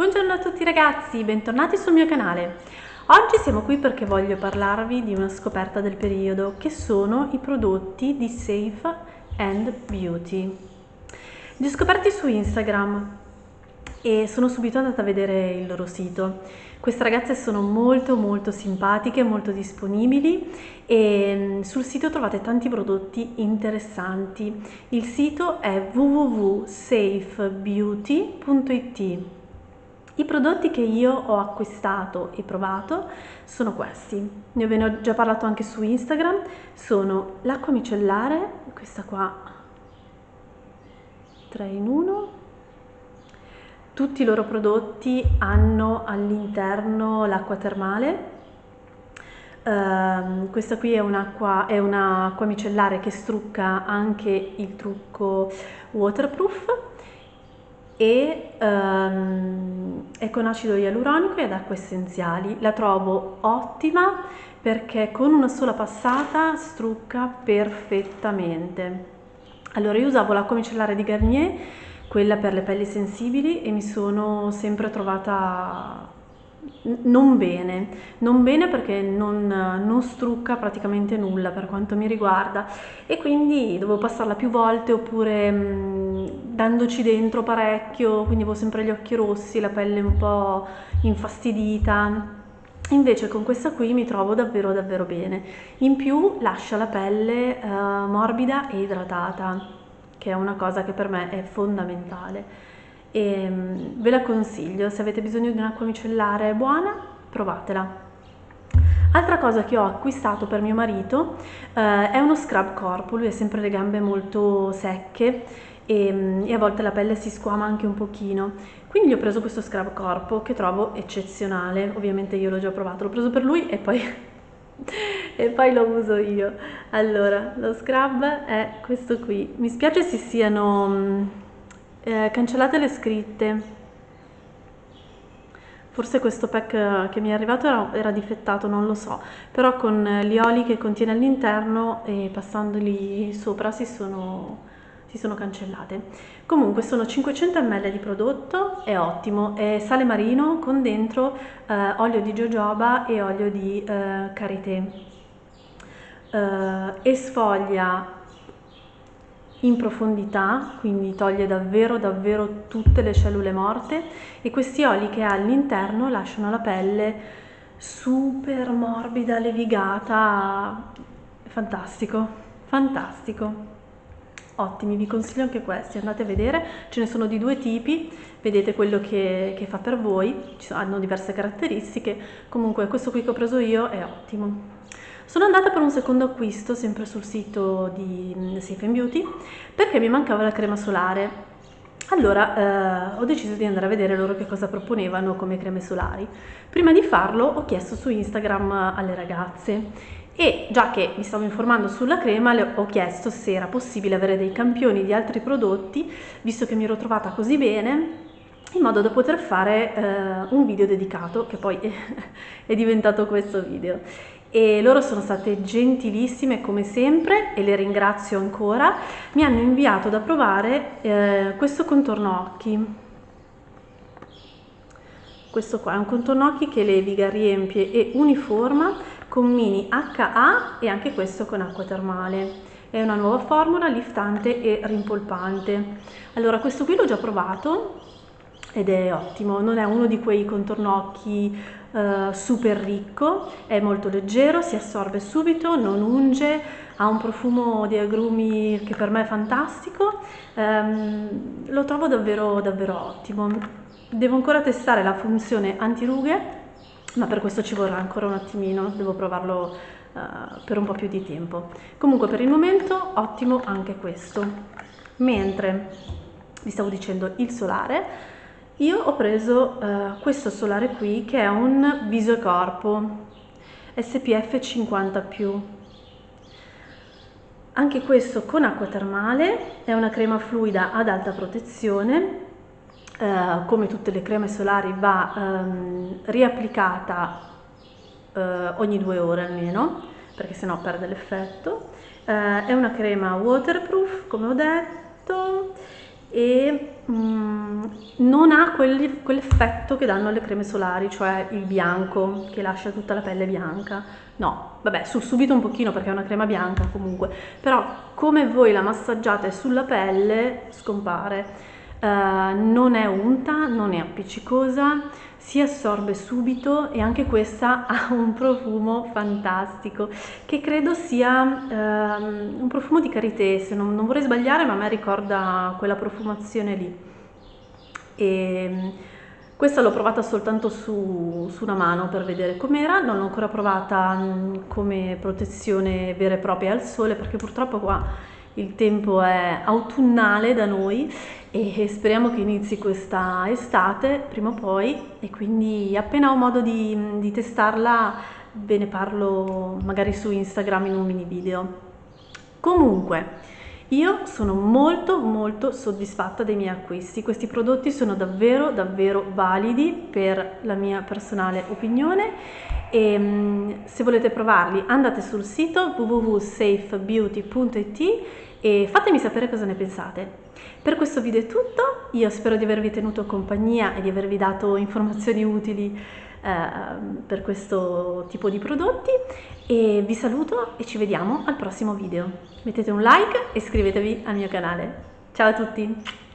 Buongiorno a tutti ragazzi, bentornati sul mio canale. Oggi siamo qui perché voglio parlarvi di una scoperta del periodo che sono i prodotti di Safe and Beauty. Li ho scoperti su Instagram e sono subito andata a vedere il loro sito. Queste ragazze sono molto molto simpatiche, molto disponibili e mm, sul sito trovate tanti prodotti interessanti. Il sito è www.safebeauty.it i prodotti che io ho acquistato e provato sono questi, ne ve ne ho già parlato anche su Instagram, sono l'acqua micellare, questa qua. 3 in 1, tutti i loro prodotti hanno all'interno l'acqua termale, Uh, questa qui è un'acqua, un'acqua micellare che strucca anche il trucco waterproof. E um, con acido ialuronico ed acque essenziali. La trovo ottima perché con una sola passata strucca perfettamente. Allora io usavo l'acqua micellare di Garnier, quella per le pelli sensibili e mi sono sempre trovata non bene, non bene perché non, non, strucca praticamente nulla per quanto mi riguarda e quindi dovevo passarla più volte oppure mh, dandoci dentro parecchio, quindi avevo sempre gli occhi rossi, la pelle un po' infastidita. Invece con questa qui mi trovo davvero davvero bene. In più lascia la pelle eh, morbida e idratata, che è una cosa che per me è fondamentale e mm, ve la consiglio, se avete bisogno di un'acqua micellare buona, provatela. Altra cosa che ho acquistato per mio marito eh, è uno scrub corpo, lui ha sempre le gambe molto secche e, mm, e, a volte la pelle si squama anche un pochino, quindi gli ho preso questo scrub corpo che trovo eccezionale, ovviamente io l'ho già provato, l'ho preso per lui e poi, e poi lo uso io. Allora, lo scrub è questo qui, mi spiace se siano mm, eh, cancellate le scritte. Forse questo pack che mi è arrivato era, era, difettato, non lo so, però con gli oli che contiene all'interno e passandoli sopra si sono, si sono cancellate. Comunque sono 500 ml di prodotto, è ottimo, è sale marino con dentro eh, olio di jojoba e olio di eh, karité. Eh, esfoglia in profondità, quindi toglie davvero davvero tutte le cellule morte e questi oli che ha all'interno lasciano la pelle super morbida, levigata, fantastico, fantastico. Ottimi, vi consiglio anche questi, andate a vedere, ce ne sono di due tipi, vedete quello che, che fa per voi, hanno diverse caratteristiche, comunque questo qui che ho preso io è ottimo. Sono andata per un secondo acquisto, sempre sul sito di mm, Safe Beauty, perché mi mancava la crema solare. Allora eh, ho deciso di andare a vedere loro che cosa proponevano come creme solari. Prima di farlo ho chiesto su Instagram alle ragazze e già che mi stavo informando sulla crema le ho chiesto se era possibile avere dei campioni di altri prodotti, visto che mi ero trovata così bene, in modo da poter fare eh, un video dedicato, che poi è diventato questo video e loro sono state gentilissime come sempre e le ringrazio ancora. Mi hanno inviato da provare eh, questo contorno occhi. Questo qua è un contorno occhi che leviga, riempie e uniforma con mini HA e anche questo con acqua termale. È una nuova formula liftante e rimpolpante. Allora questo qui l'ho già provato ed è ottimo, non è uno di quei contornocchi uh, super ricco, è molto leggero, si assorbe subito, non unge, ha un profumo di agrumi che per me è fantastico, um, lo trovo davvero, davvero ottimo. Devo ancora testare la funzione antirughe, ma per questo ci vorrà ancora un attimino, devo provarlo uh, per un po' più di tempo. Comunque per il momento ottimo anche questo. Mentre vi stavo dicendo il solare, io ho preso uh, questo solare qui che è un viso e corpo SPF 50+. Anche questo con acqua termale, è una crema fluida ad alta protezione, uh, come tutte le creme solari va um, riapplicata uh, ogni due ore almeno, perché sennò perde l'effetto. è una crema waterproof, come ho detto, e mm, non ha quelli, quell'effetto che danno le creme solari, cioè il bianco che lascia tutta la pelle bianca. No, vabbè, sul subito un pochino perché è una crema bianca comunque, però come voi la massaggiate sulla pelle scompare. Uh, non è unta, non è appiccicosa, si assorbe subito e anche questa ha un profumo fantastico che credo sia uh, un profumo di karité, se non, non, vorrei sbagliare ma a me ricorda quella profumazione lì. E, questa l'ho provata soltanto su, su, una mano per vedere com'era, non l'ho ancora provata mm, come protezione vera e propria al sole perché purtroppo qua il tempo è autunnale da noi e speriamo che inizi questa estate prima o poi e quindi appena ho modo di, di testarla ve ne parlo magari su Instagram in un mini video. Comunque, io sono molto molto soddisfatta dei miei acquisti, questi prodotti sono davvero davvero validi per la mia personale opinione e mm, se volete provarli andate sul sito www.safebeauty.it e fatemi sapere cosa ne pensate. Per questo video è tutto, io spero di avervi tenuto compagnia e di avervi dato informazioni utili eh, per questo tipo di prodotti e vi saluto e ci vediamo al prossimo video. Mettete un like e iscrivetevi al mio canale. Ciao a tutti!